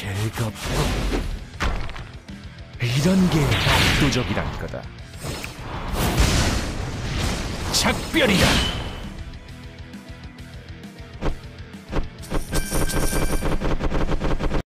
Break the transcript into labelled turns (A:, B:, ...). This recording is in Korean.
A: 즐겁고 이런 게 압도적이란 거다. 작별이다.